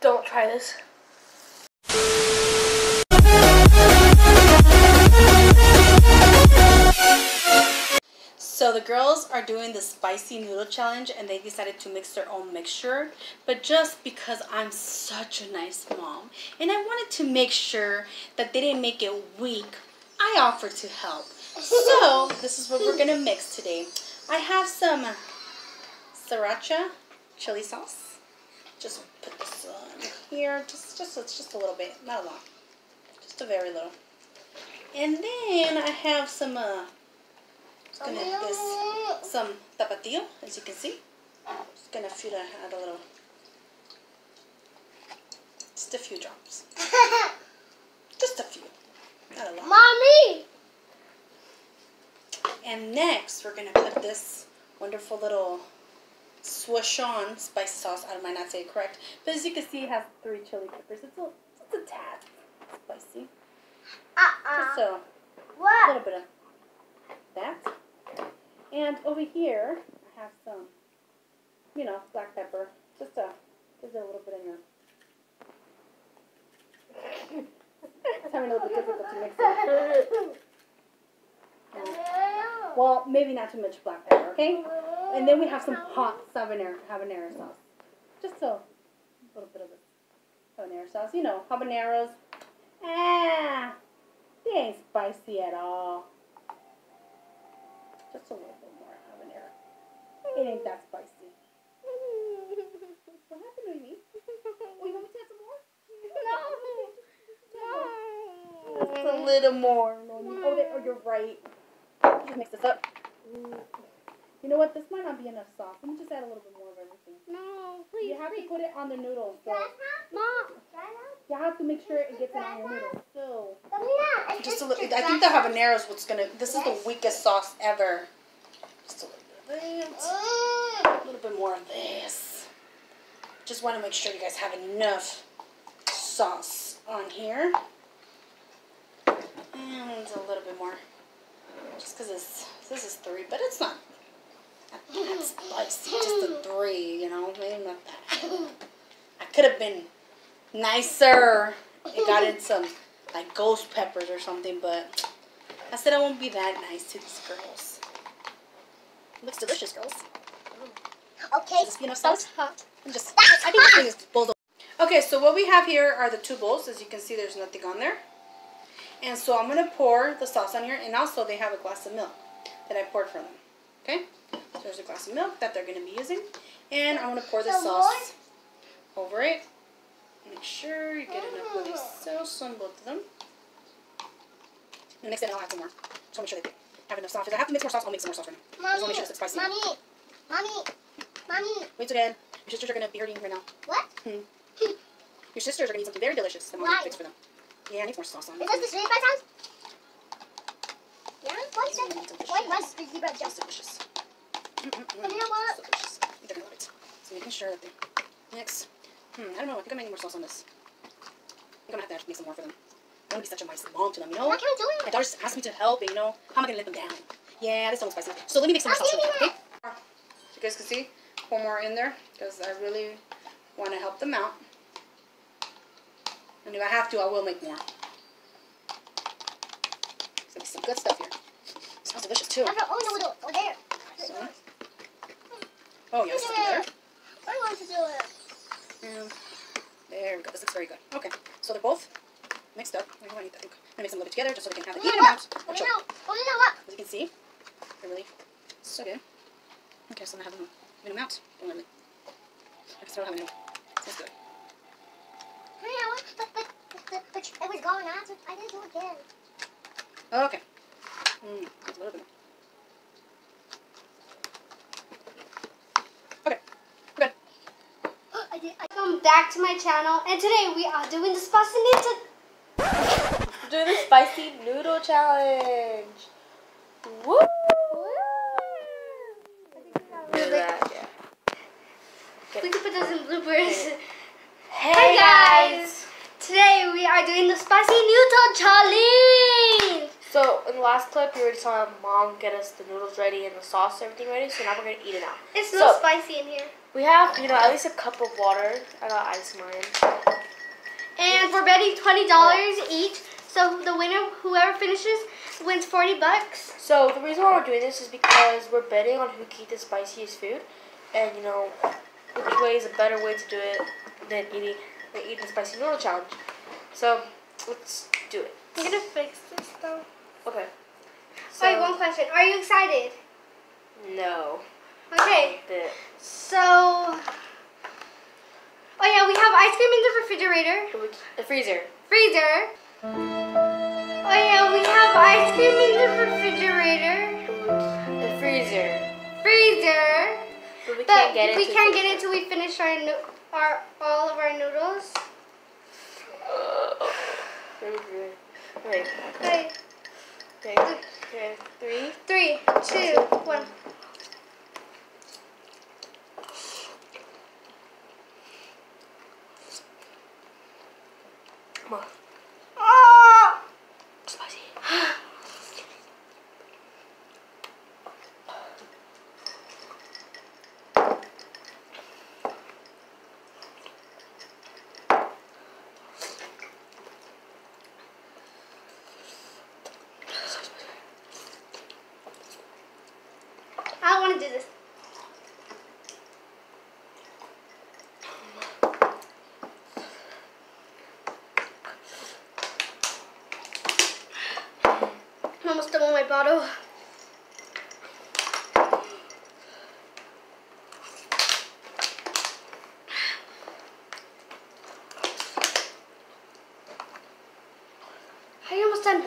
Don't try this. So the girls are doing the spicy noodle challenge and they decided to mix their own mixture. But just because I'm such a nice mom and I wanted to make sure that they didn't make it weak, I offered to help. So this is what we're gonna mix today. I have some sriracha chili sauce. Just put this here. Just just it's just a little bit, not a lot. Just a very little. And then I have some uh just gonna this some tapatio, as you can see. Just gonna feel it add a little just a few drops. just a few. Not a lot. Mommy! And next, we're gonna put this wonderful little Szechuan spicy sauce. I might not say it correct, but as you can see, it has three chili peppers. It's a, it's a tad spicy. Uh-uh. Just a What? little bit of that. And over here, I have some, you know, black pepper. Just a, just a little bit in there. It's having a little bit difficult to mix it. Well, maybe not too much black pepper, okay? And then we have some hot habanero, habanero sauce. Just a little bit of this habanero sauce. You know, habaneros. Ah, they ain't spicy at all. Just a little bit more habanero. It ain't that spicy. What happened, Mimi? Oh, you want me to add some more? No. Just a little more. Mimi. Oh, oh, you're right. Just mix this up. You know what? This might not be enough sauce. Let me just add a little bit more of everything. No, please. You have to put it on the noodles. So Mom. you have to make sure it gets in on your noodles. So Just just a little. I think the habanero is what's gonna. This is the weakest sauce ever. Just a little bit of that. A little bit more of this. Just want to make sure you guys have enough sauce on here. And a little bit more. Just because this, this is three, but it's not, not that spicy. Just a three, you know, maybe not that. I could have been nicer It got in some like ghost peppers or something, but I said I won't be that nice to these girls. Looks delicious, girls. Okay. Is this enough sauce? I'm just, I think this is bowled Okay, so what we have here are the two bowls. As you can see, there's nothing on there. And so I'm going to pour the sauce on here. And also, they have a glass of milk that I poured for them. Okay? So there's a glass of milk that they're going to be using. And I'm going to pour the So sauce over it. Make sure you get enough of the sauce on both of them. And next thing I'll add some more. To make sure they have enough sauce. If I have to mix more sauce, I'll make some more sauce for them. I just want to make sure it's spicy. Mommy. Mommy. Mommy. Wait again. Your sisters are going to be hurting right now. What? Hmm. Your sisters are going to eat something very delicious that? Mommy fix for them. Yeah, I need more sauce on it. Is this the sweet bread Mm, it? delicious. What was the bread It's. Mm-mm-mm. And you know what? So. They're it. So making sure that they mix. Hmm, I don't know. I think I'm making more sauce on this. I think I'm to have to make some more for them. I to be such a nice mom to them, you know? What can I do? My daughter just asked me to help, and you know, how am I to let them down? Yeah, this one's spicy. So let me make some more sauce, real quick, okay? You guys can see, pour more in there, because I really want to help them out. And if I have to, I will make more. Be some good stuff here. Smells delicious, too. Have your own noodle. Oh, there. Oh, yeah, this is looking better. I want to do it. And there we go. This looks very good. Okay, so they're both mixed up. Wait, I need that. I'm mix them a little bit together just so they can have an even amount Oh, you know. Oh, you know what? As you can see, they're really so good. Okay, so I'm gonna have them even amount. Don't me. I can start having them. Smells good. But, but, but, but, but it was gone after. I didn't do it again. Okay. Mm, a little bit. Okay. Good. I did. I Welcome back to my channel, and today we are doing the spicy noodle. We're doing the spicy noodle challenge. Woo! Yeah. We can put those in bloopers. Hey, Hi guys! Today we are doing the spicy noodle challenge. So in the last clip, you already saw mom get us the noodles ready and the sauce, everything ready. So now we're gonna eat it out. It's So- so spicy in here. We have, you know, at least a cup of water. I got ice mine. And we're betting twenty dollars each. So the winner, whoever finishes, wins forty bucks. So the reason why we're doing this is because we're betting on who can eat the spiciest food, and you know, which way is a better way to do it than eating than eating the spicy noodle challenge. So let's do it. I'm gonna fix this though. Okay. Wait, one question. Are you excited? no. Okay. So. Oh yeah, we have ice cream in the refrigerator, the freezer. freezer. Oh yeah, we have ice cream in the refrigerator, The freezer. freezer. But we But can't get it. we can't get it until we finish our no- our all of our noodles. Okay, Okay. Okay. Three. three, two, one. Spicy. Want to do this. I'm almost done with my bottle. I'm.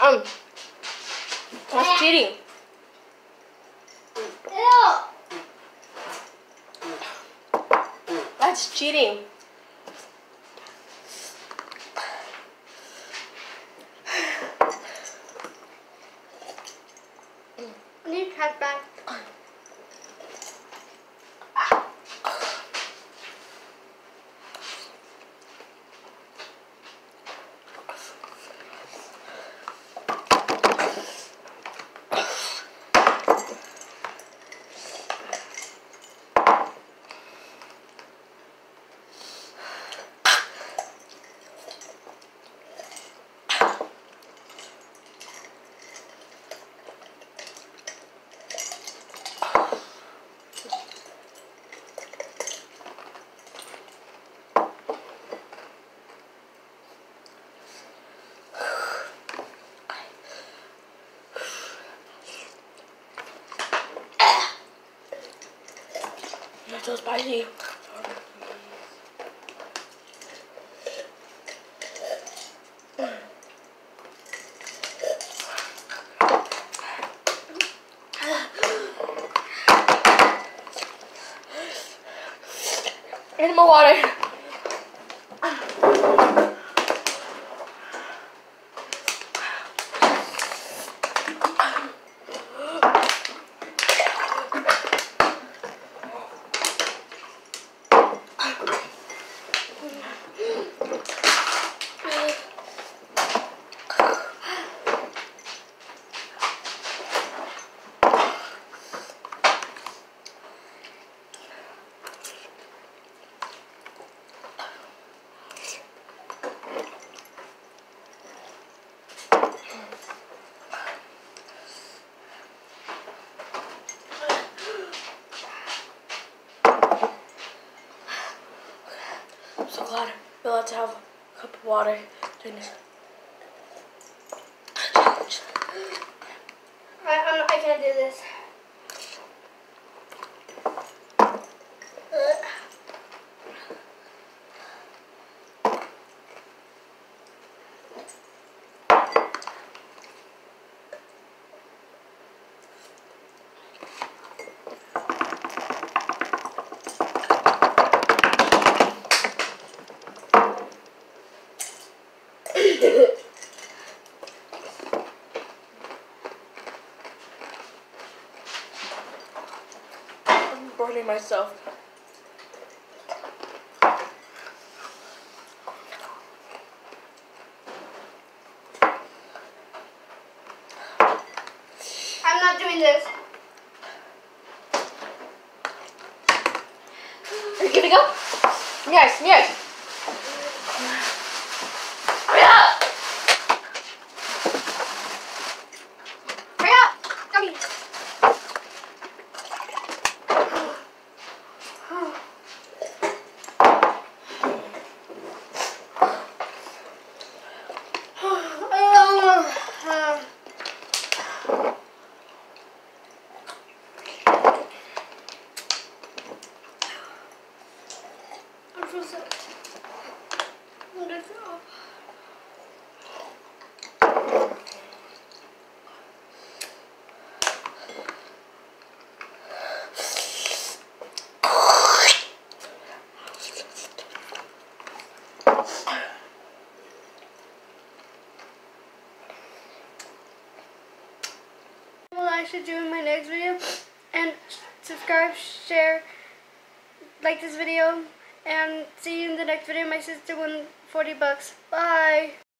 Um. That's cheating. Ew! That's cheating. I need to try it back. That's so spicy. Water. I'm so glad we're allowed to have a cup of water during this. I, I'm, I can't do this. Myself. I'm not doing this. Are you gonna go? Yes, yes. Hurry up! Hurry up! Come here. I'm so sick. I'm gonna throw up. What I should do in my next video and subscribe, share, like this video, and see you in the next video. My sister won 40 bucks. Bye.